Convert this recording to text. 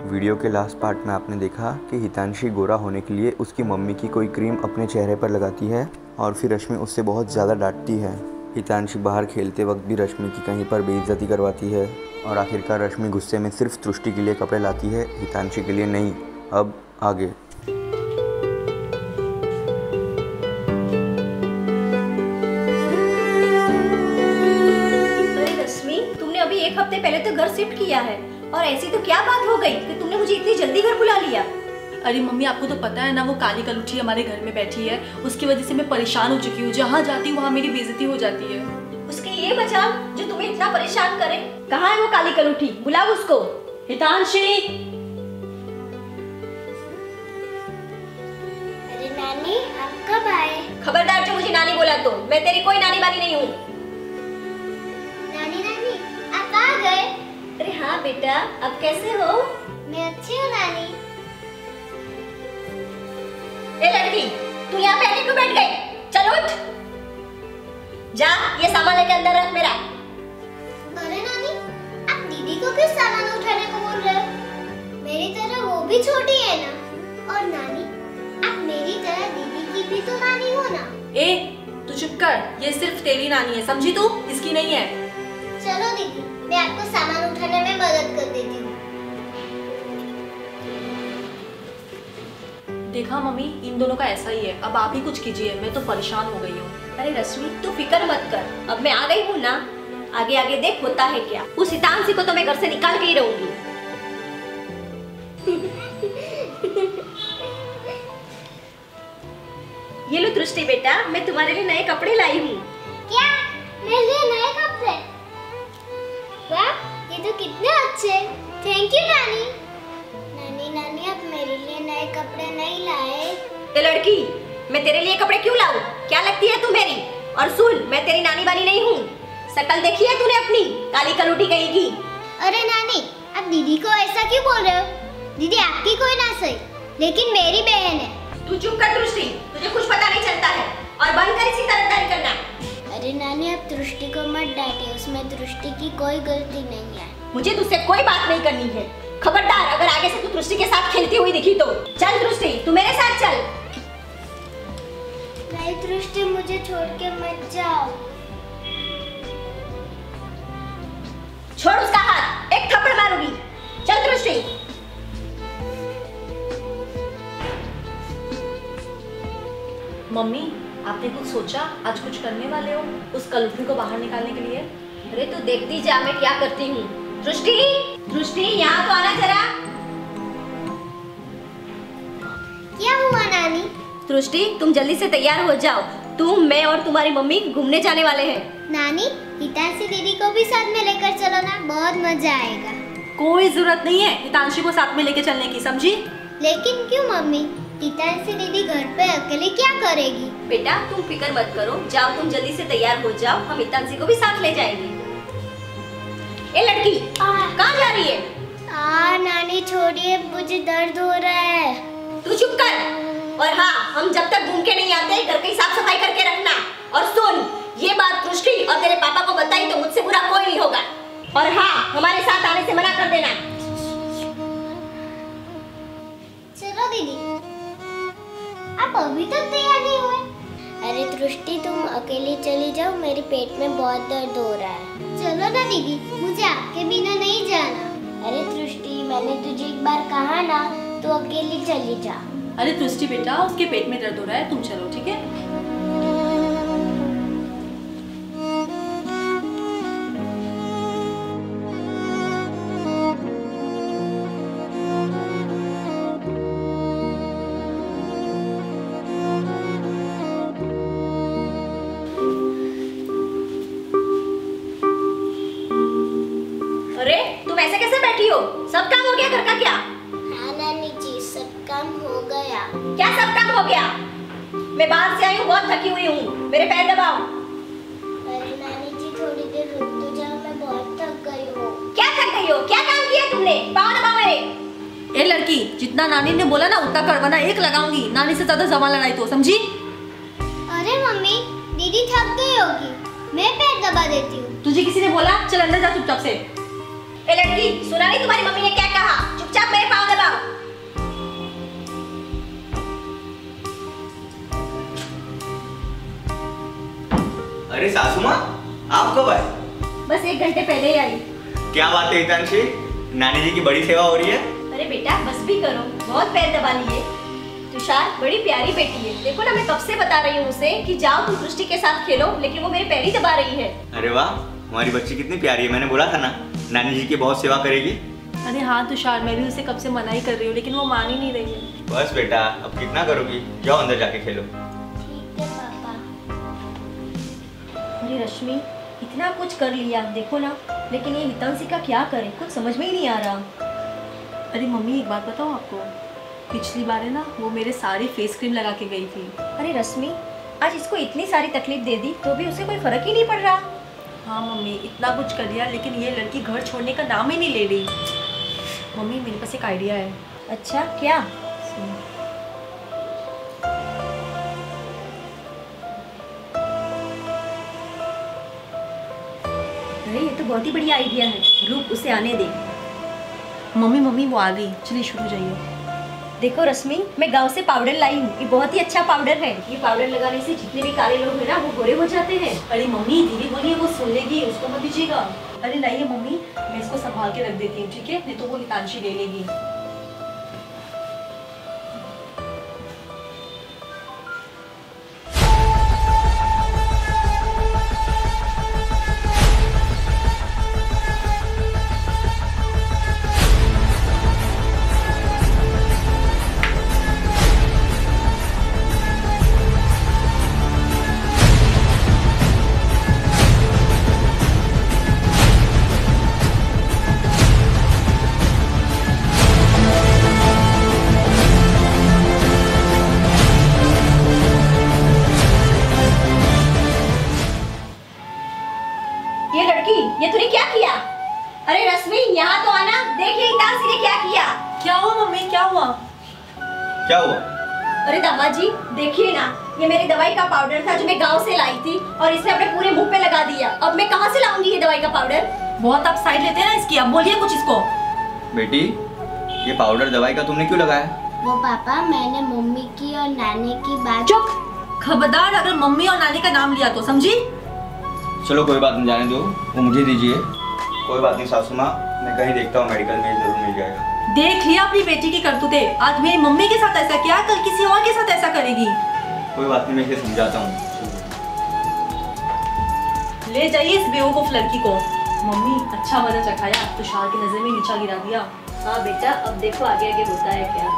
Video के last part में आपने देखा कि हितांशी गोरा होने के लिए उसकी मम्मी की कोई क्रीम अपने चेहरे पर लगाती है और फिर रश्मि उससे बहुत ज़्यादा डांटती है। हितांशी बाहर खेलते वक्त भी रश्मि की कहीं पर बेइज्जती करवाती है और आखिरकार रश्मि गुस्से में सिर्फ़ तुष्टि के लिए कपड़े लाती है, हितांशी के लिए नहीं। अब आगे। अभी एक हफ़्ते पहले तो घर शिफ्ट किया है। और ऐसी तो क्या बात हो गई कि तुमने मुझे इतनी जल्दी घर बुला लिया? अरे मम्मी आपको तो पता है ना वो काली कलुठी हमारे घर में बैठी है। उसकी वजह से मैं परेशान हो चुकी हूँ। जहाँ जाती हूँ वहाँ मेरी बेइज्जती हो जाती है। उसके ये बचाव जो तुम्हें इतना परेशान करे कहाँ है वो काली कलूठी? बुलाओ उसको। हितांशी! अरे नानी आप कब आए? खबरदार जो मुझे नानी बोला तो मैं तेरी कोई नानी बानी नहीं हूँ। नानी नानी आप आ गए। हाँ बेटा अब कैसे हो? मैं अच्छी हूँ नानी। ए लड़की तू यहाँ पे आके क्यों बैठ गई? चल उठ। जा ये सामान लेके अंदर रख मेरा। अरे नानी आप दीदी को किस सामान उठाने को बोल रहे हो? मेरी तरह वो भी छोटी है ना? और नानी आप मेरी तरह दीदी की भी तो नानी हो ना? ए तू चुप कर ये सिर्फ़ तेरी नानी है समझी तू? इसकी नहीं है। चलो दीदी। मैं आपको सामान उठाने में मदद कर देती हूँ। देखा मम्मी इन दोनों का ऐसा ही है। अब आप ही कुछ कीजिए मैं तो परेशान हो गई हूँ। अरे रश्मि तू फ़िक्र मत कर। अब मैं आ गई हूँ ना। आगे आगे देख होता है क्या। उस हितांशी को तो मैं घर से निकाल के ही रहूँगी। ये लो दृष्टि बेटा मैं तुम्हारे लिए नए कपड़े लाई हूँ। क्या? मेरे लिए नए कपड़े? वाह ये तो कितने अच्छे। थैंक यू नानी। नानी नानी आप मेरे लिए नए कपड़े नहीं लाए। ये लड़की मैं तेरे लिए कपड़े क्यों लाऊं? क्या लगती है तू मेरी? और सुन मैं तेरी नानी बानी नहीं हूँ। शकल देखी है तूने अपनी? काली कल कलूटी कहेगी। अरे नानी आप दीदी को ऐसा क्यों बोल रहे हो? दीदी आपकी कोई ना सही लेकिन मेरी बहन है। तू चुप कर दृष्टि। तुझे कुछ पता नहीं चलता है। और बंद कर इसी तरफदारी करना। अरे नानी आप दृष्टि को मत डांटे उसमें दृष्टि की कोई गलती नहीं है। मुझे तुझसे कोई बात नहीं करनी है। खबरदार अगर आगे से तू दृष्टि के साथ खेलती हुई दिखी तो। चल दृष्टि तू मेरे साथ चल। नहीं दृष्टि मुझे छोड़ के मत जाओ। छोड़ उसका हाथ एक थप्पड़ मारूँगी। चल दृष्टि। मम्मी आपने कुछ सोचा आज कुछ करने वाले हो उस कलुठी को बाहर निकालने के लिए? अरे तू देखती जा मैं क्या करती हूँ। दृष्टि दृष्टि यहाँ तो आना जरा। क्या हुआ नानी? दृष्टि तुम जल्दी से तैयार हो जाओ। तुम मैं और तुम्हारी मम्मी घूमने जाने वाले हैं। नानी हितांशी दीदी को भी साथ में लेकर चलो ना बहुत मज़ा आएगा। कोई ज़रूरत नहीं है हितांशी को साथ में लेकर चलने की समझी? लेकिन क्यों मम्मी? हितांशी दीदी घर पे अकेले क्या करेगी? बेटा तुम फ़िक्र मत करो। जाओ तुम जल्दी से तैयार हो जाओ। हम हितांशी को भी साथ ले जाएँगे। ए लड़की कहाँ जा रही है? आ नानी छोड़िए मुझे दर्द हो रहा है। तू चुप कर। और हाँ हम जब तक घूम के नहीं आते घर की साफ़ सफ़ाई करके रखना। और सुन ये बात दृष्टि और तेरे पापा को बताई तो मुझसे बुरा कोई नहीं होगा। और हाँ हमारे साथ आने से मना कर देना। चलो दीदी। आप अभी तक तैयार नहीं हुए? अरे दृष्टि तुम अकेली चली जाओ मेरे पेट में बहुत दर्द हो रहा है। चलो ना दीदी मुझे आपके बिना नहीं जाना। अरे दृष्टि मैंने तुझे एक बार कहा ना तो अकेली चली जा। अरे दृष्टि बेटा उसके पेट में दर्द हो रहा है तुम चलो ठीक है? सब काम हो गया घर का क्या? हाँ नानी जी सब काम हो गया। क्या सब काम हो गया? मैं बाहर से आई हूँ बहुत थकी हुई हूँ। मेरे पैर दबाओ। अरे नानी जी थोड़ी देर रुक तो जाओ मैं बहुत थक गई हूँ। क्या थक गई हो? क्या काम किया तुमने? पाओ दबाओ मेरे। ए लड़की जितना नानी ने बोला ना उतना कर वरना एक लगाऊँगी। नानी से ज़्यादा जमा लड़ाई तो समझी? अरे मम्मी दीदी थक गई होगी। मैं पैर दबा देती हूँ। तुझे किसी ने बोला? चल अंदर जा चुपचाप से। ए लड़की सुना नहीं तुम्हारी मम्मी ने क्या कहा? चुपचाप मेरे पाँव दबाओ। अरे सासू माँ आप कब आए? बस एक घंटे पहले ही आई। क्या बात है हितांशी? नानी जी की बड़ी सेवा हो रही है? अरे बेटा बस भी करो। बहुत पैर दबा लिए। तुषार बड़ी प्यारी बेटी है। देखो ना मैं कब से बता रही हूँ उसे कि जाओ तुम दृष्टि के साथ खेलो लेकिन वो मेरे पैर ही दबा रही है। अरे वाह हमारी बच्ची कितनी प्यारी है मैंने बोला था ना। नानी जी की बहुत सेवा करेगी? अरे हाँ तुषार मैं भी उसे कब से मना ही कर रही हूँ लेकिन वो मान ही नहीं रही है। बस बेटा अब कितना करोगी? जाओ अंदर जाके खेलो। ठीक है पापा। अरे रश्मि इतना कुछ कर लिया देखो ना। लेकिन ये हितांशी का क्या करे? कुछ समझ में ही नहीं आ रहा। अरे मम्मी एक बात बताऊँ आपको। पिछली बार है ना वो मेरे सारे फेस क्रीम लगा के गई थी। अरे रश्मि आज इसको इतनी सारी तकलीफ़ दे दी तो भी उसे कोई फ़र्क ही नहीं पड़ रहा। हाँ मम्मी इतना कुछ कर लिया लेकिन ये लड़की घर छोड़ने का नाम ही नहीं ले रही। मम्मी मेरे पास एक आइडिया है। अच्छा क्या? अरे ये तो बहुत ही बढ़िया आइडिया है। रुक उसे आने दे। मम्मी मम्मी वो आ गई। चलिए शुरू हो जाइए। देखो रश्मि, मैं गाँव से पाउडर लाई हूँ। ये बहुत ही अच्छा पाउडर है। ये पाउडर लगाने से जितने भी काले लोग हैं ना, वो गोरे हो जाते हैं। अरे मम्मी, धीरे बोलिए, वो सुन लेगी, उसको मत दीजिएगा। अरे नहीं मम्मी, मैं इसको संभाल के रख देती हूँ, ठीक है? नहीं तो वो हितांशी ले लेगी। ये तूने क्या किया? अरे रश्मि यहाँ तो आना। देखिए हितांशी ने क्या किया? क्या हुआ मम्मी? क्या हुआ? क्या हुआ? अरे दामाद जी देखिए ना ये मेरी दवाई का पाउडर था जो मैं गाँव से लाई थी और इसने अपने पूरे मुँह पे लगा दिया। अब मैं कहाँ से लाऊँगी ये दवाई का पाउडर? बहुत आप साइड लेते हैं ना इसकी। अब बोलिए कुछ इसको। बेटी ये पाउडर दवाई का तुमने क्यों लगाया? वो पापा मैंने मम्मी की और नानी की बात चुप! खबरदार अगर मम्मी और नानी का नाम लिया तो समझी? चलो कोई बात नहीं जाने दो। वो मुझे दीजिए। कोई बात नहीं सासू माँ मैं कहीं देखता हूँ मेडिकल में ज़रूर मिल जाएगा। देख लिया अपनी बेटी की करतूते। आज मेरी मम्मी के साथ ऐसा किया कल किसी और के साथ ऐसा करेगी। कोई बात नहीं मैं इसे समझाता हूँ। ले जाइए इस बेवकूफ़ लड़की को। मम्मी अच्छा मज़ा चखाया तुषार की नज़र में नीचा गिरा दिया। हाँ बेटा अब देखो आगे आगे होता है क्या।